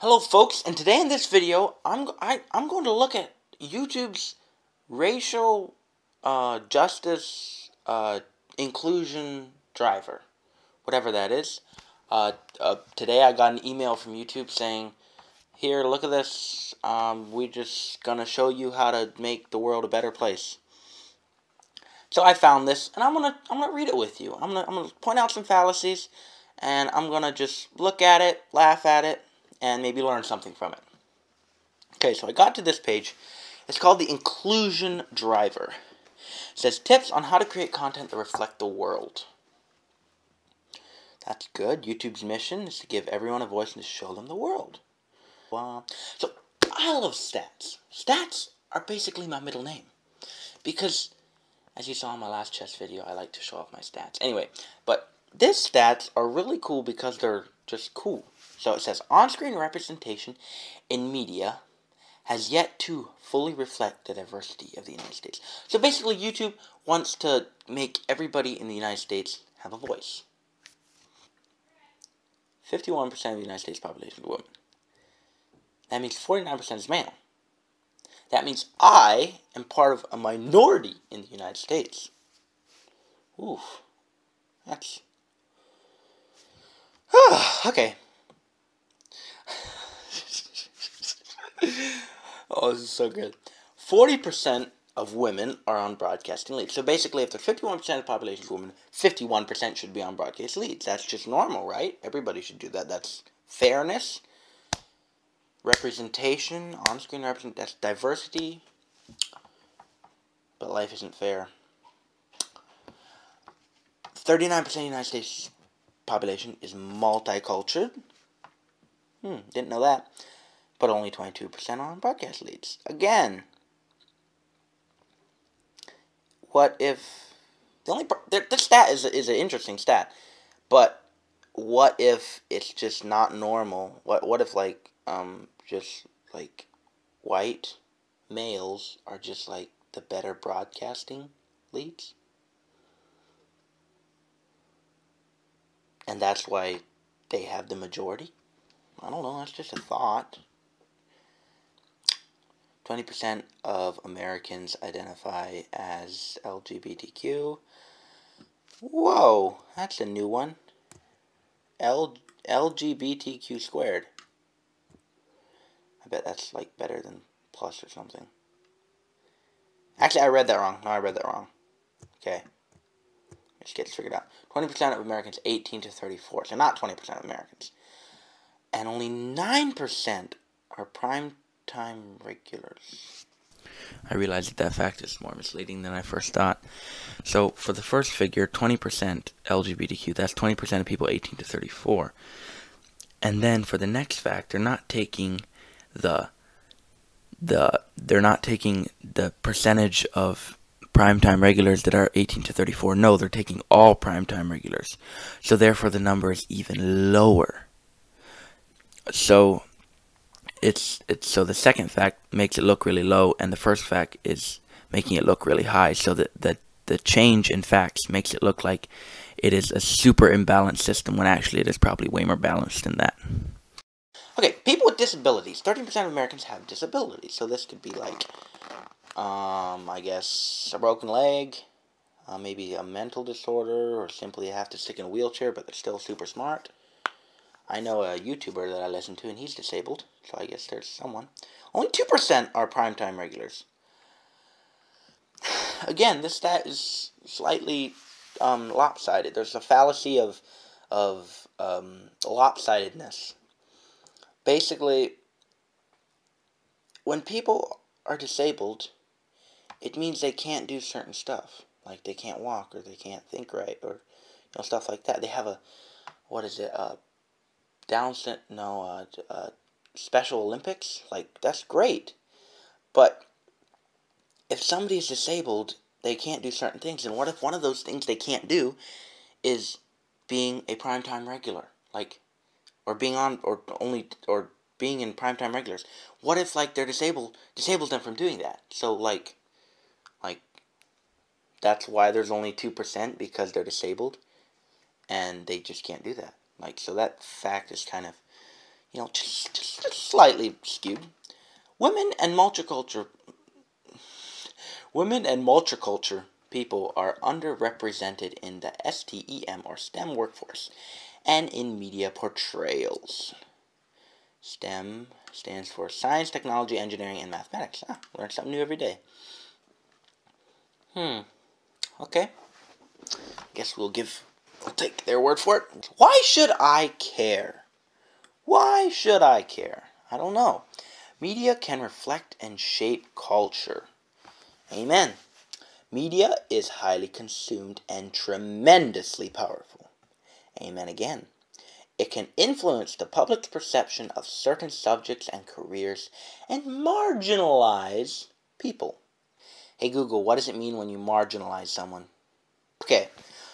Hello folks, and today in this video, I'm, I, I'm going to look at YouTube's racial uh, justice uh, inclusion driver, whatever that is. Uh, uh, today I got an email from YouTube saying, here, look at this, um, we're just going to show you how to make the world a better place. So I found this, and I'm gonna I'm gonna read it with you. I'm gonna I'm gonna point out some fallacies, and I'm gonna just look at it, laugh at it, and maybe learn something from it. Okay, so I got to this page. It's called the Inclusion Driver. It says tips on how to create content that reflect the world. That's good. YouTube's mission is to give everyone a voice and to show them the world. Wow. So I love stats. Stats are basically my middle name. Because as you saw in my last chess video, I like to show off my stats. Anyway, but these stats are really cool because they're just cool. So it says on-screen representation in media has yet to fully reflect the diversity of the United States. So basically, YouTube wants to make everybody in the United States have a voice. 51% of the United States population is women. That means 49% is male. That means I am part of a minority in the United States. Oof. That's. okay. Oh, this is so good. 40% of women are on broadcasting leads. So basically, if the 51% of the population is women, 51% should be on broadcast leads. That's just normal, right? Everybody should do that. That's fairness, representation, on screen representation, that's diversity. But life isn't fair. 39% of the United States population is multicultural. Hmm, didn't know that but only 22% on broadcast leads. Again, what if the only this stat is is an interesting stat, but what if it's just not normal? What what if like um just like white males are just like the better broadcasting leads? And that's why they have the majority? I don't know, that's just a thought. 20% of Americans identify as LGBTQ. Whoa, that's a new one. L LGBTQ squared. I bet that's like better than plus or something. Actually, I read that wrong. No, I read that wrong. Okay. Let's get this figured out. 20% of Americans 18 to 34. So not 20% of Americans. And only 9% are prime time regulars. I realized that that fact is more misleading than I first thought. So, for the first figure, 20% LGBTQ, that's 20% of people 18 to 34. And then for the next fact, they're not taking the the they're not taking the percentage of primetime regulars that are 18 to 34. No, they're taking all primetime regulars. So therefore the number is even lower. So it's it's so the second fact makes it look really low, and the first fact is making it look really high. So that the the change in facts makes it look like it is a super imbalanced system when actually it is probably way more balanced than that. Okay, people with disabilities. Thirteen percent of Americans have disabilities, so this could be like, um, I guess a broken leg, uh, maybe a mental disorder, or simply have to stick in a wheelchair, but they're still super smart. I know a YouTuber that I listen to, and he's disabled, so I guess there's someone. Only 2% are primetime regulars. Again, this stat is slightly um, lopsided. There's a fallacy of, of um, lopsidedness. Basically, when people are disabled, it means they can't do certain stuff. Like they can't walk, or they can't think right, or you know, stuff like that. They have a, what is it, down no uh, uh, Special Olympics, like that's great. But if somebody is disabled, they can't do certain things. And what if one of those things they can't do is being a primetime regular, like, or being on, or only, or being in primetime regulars? What if like they're disabled, disables them from doing that? So like, like, that's why there's only two percent because they're disabled, and they just can't do that. Like, so that fact is kind of, you know, just, just, just slightly skewed. Women and multicultural women and multicultural people are underrepresented in the STEM or STEM workforce and in media portrayals. STEM stands for Science, Technology, Engineering, and Mathematics. Ah, learn something new every day. Hmm. Okay. Guess we'll give we'll take their word for it. Why should I care? Why should I care? I don't know. Media can reflect and shape culture. Amen. Media is highly consumed and tremendously powerful. Amen again. It can influence the public's perception of certain subjects and careers and marginalize people. Hey Google, what does it mean when you marginalize someone? Okay,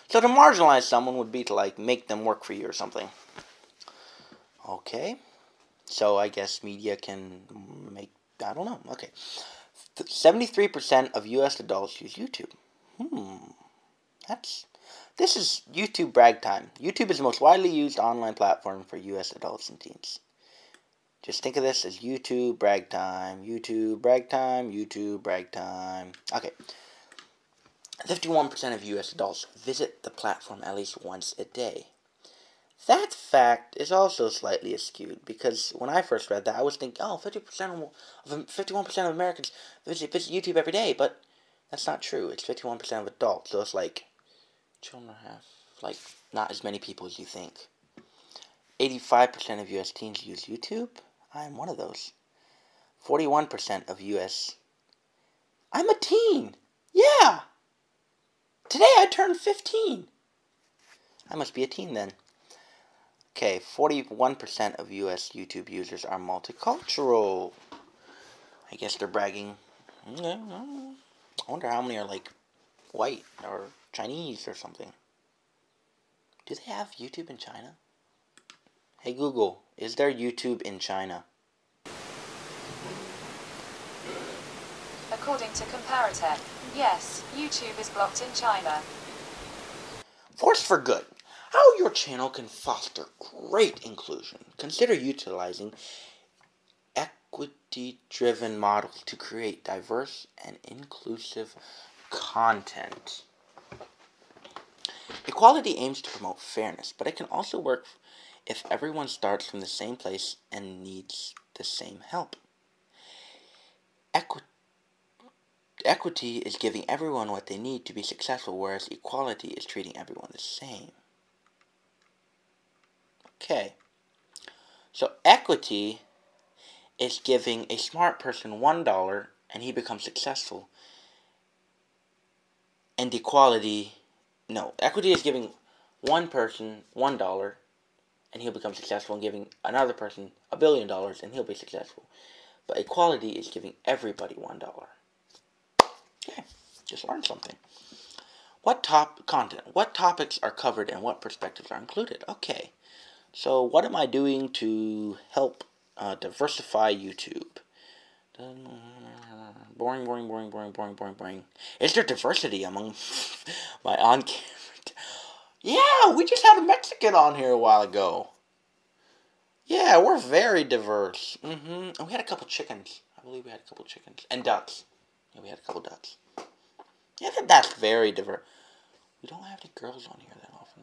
so to marginalize someone would be to like make them work for you or something. Okay, so I guess media can make, I don't know, okay. 73% of US adults use YouTube. Hmm, that's this is YouTube brag time. YouTube is the most widely used online platform for US adults and teens. Just think of this as YouTube brag time, YouTube brag time, YouTube brag time. Okay. 51% of US adults visit the platform at least once a day. That fact is also slightly skewed because when I first read that, I was thinking, oh, 50% of 51% of Americans visit, visit YouTube every day, but that's not true. It's 51% of adults, so it's like children have like not as many people as you think. 85% of US teens use YouTube. I'm one of those. 41% of US I'm a teen. Yeah. Today I turned 15. I must be a teen then. Okay, 41% of US YouTube users are multicultural. I guess they're bragging. I wonder how many are like white or Chinese or something. Do they have YouTube in China? Hey Google, is there YouTube in China? According to Comparitech, yes, YouTube is blocked in China. Force for Good. How your channel can foster great inclusion. Consider utilizing equity driven models to create diverse and inclusive content. Equality aims to promote fairness, but it can also work if everyone starts from the same place and needs the same help. Equi- Equity is giving everyone what they need to be successful, whereas equality is treating everyone the same. Okay. So equity is giving a smart person $1 and he becomes successful. And equality, no, equity is giving one person $1 and he'll become successful, and giving another person a billion dollars and he'll be successful. But equality is giving everybody $1. Okay, just learn something. What top content? What topics are covered and what perspectives are included? Okay, so what am I doing to help uh, diversify YouTube? Boring, boring, boring, boring, boring, boring, boring. Is there diversity among my on-camera? Yeah, we just had a Mexican on here a while ago. Yeah, we're very diverse. Mm-hmm. And we had a couple chickens. I believe we had a couple chickens and ducks. Yeah, we had a couple ducks. Yeah, that's very diverse. We don't have any girls on here that often,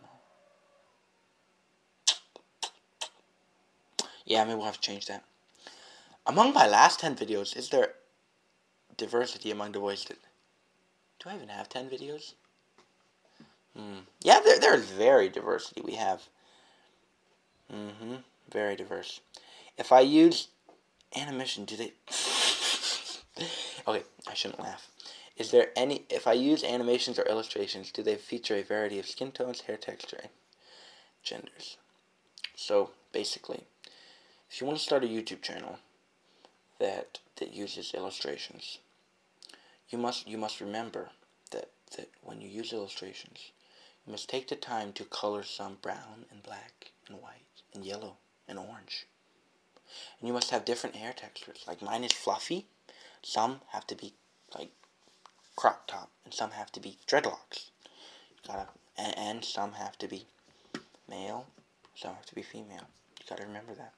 though. Yeah, maybe we'll have to change that. Among my last 10 videos, is there diversity among the voices? Do I even have 10 videos? Hmm. Yeah, there, there's very diversity we have. Mm-hmm. Very diverse. If I use animation, do they... okay, I shouldn't laugh. Is there any... If I use animations or illustrations, do they feature a variety of skin tones, hair texture, and genders? So, basically, if you want to start a YouTube channel, that that uses illustrations. You must you must remember that that when you use illustrations, you must take the time to color some brown and black and white and yellow and orange. And you must have different hair textures. Like mine is fluffy. Some have to be like crop top, and some have to be dreadlocks. gotta and, and some have to be male. Some have to be female. You gotta remember that.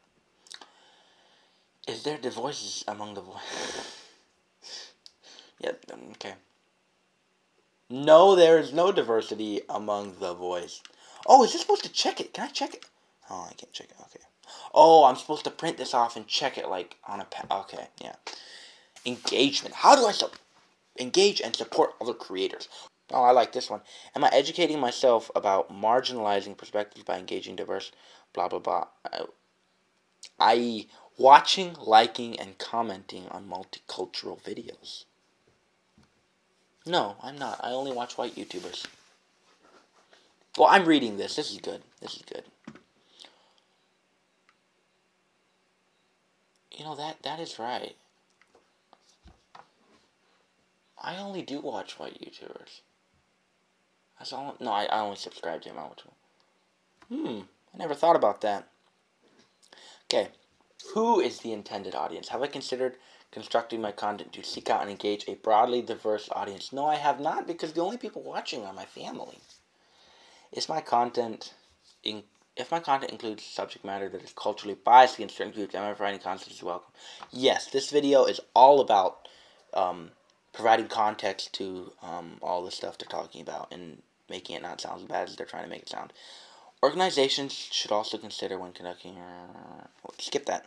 Is there divorces among the voices? yep, um, okay. No, there is no diversity among the voice. Oh, is this supposed to check it? Can I check it? Oh, I can't check it. Okay. Oh, I'm supposed to print this off and check it like on a pen. Okay, yeah. Engagement. How do I su- engage and support other creators? Oh, I like this one. Am I educating myself about marginalizing perspectives by engaging diverse, blah blah blah, uh, i.e., watching, liking, and commenting on multicultural videos? No, I'm not. I only watch white YouTubers. Well, I'm reading this. This is good. This is good. You know that that is right. I only do watch white YouTubers. That's all. No, I, I only subscribe to him. I watch him. Hmm. I never thought about that. Okay. Who is the intended audience? Have I considered constructing my content to seek out and engage a broadly diverse audience? No, I have not, because the only people watching are my family. Is my content in if my content includes subject matter that is culturally biased against certain groups, am I providing content is welcome? Yes, this video is all about um, providing context to um, all the stuff they're talking about and making it not sound as bad as they're trying to make it sound. Organizations should also consider when conducting. Uh, skip that.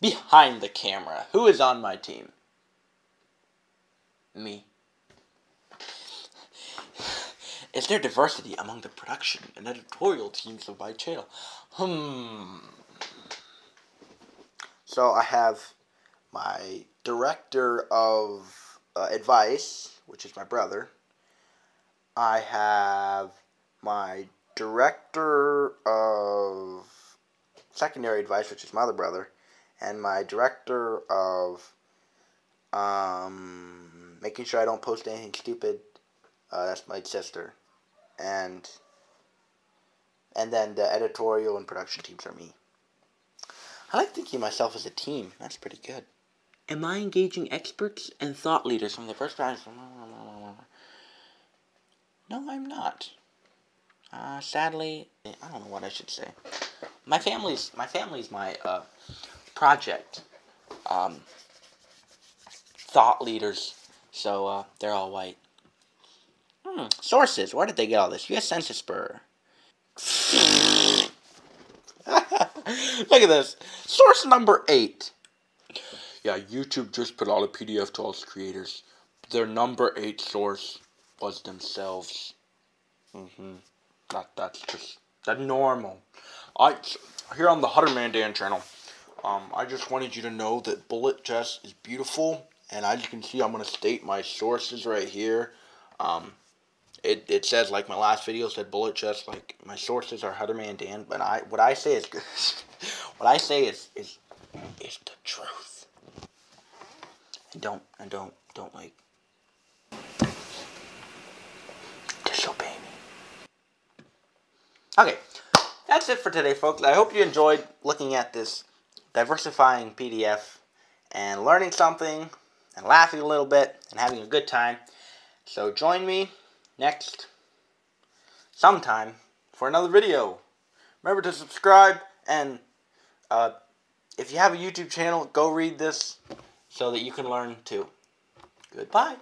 Behind the camera, who is on my team? Me. Is there diversity among the production and editorial teams of my channel? Hmm. So I have my director of uh, advice, which is my brother. I have my director of secondary advice, which is my other brother, and my director of um, making sure I don't post anything stupid. Uh, that's my sister, and and then the editorial and production teams are me. I like thinking of myself as a team. That's pretty good. Am I engaging experts and thought leaders from the first round? No, I'm not. Uh, sadly, I don't know what I should say. My family's my family's my uh, project. Um, thought leaders, so uh, they're all white. Hmm. Sources. Where did they get all this? U.S. Census Bureau. Look at this. Source number eight. Yeah, YouTube just put out a PDF to all its creators. Their number eight source was themselves. Mm-hmm. That that's just that normal. I here on the Hutterman Dan channel. Um, I just wanted you to know that Bullet Chess is beautiful, and as you can see, I'm gonna state my sources right here. Um, it, it says like my last video said bullet chess like my sources are Hutterman Dan, but I what I say is what I say is is is the truth. And don't and don't don't like disobey me. Okay, that's it for today, folks. I hope you enjoyed looking at this diversifying PDF and learning something and laughing a little bit and having a good time. So join me next sometime for another video. Remember to subscribe and uh, if you have a YouTube channel, go read this so that you can learn too. Goodbye.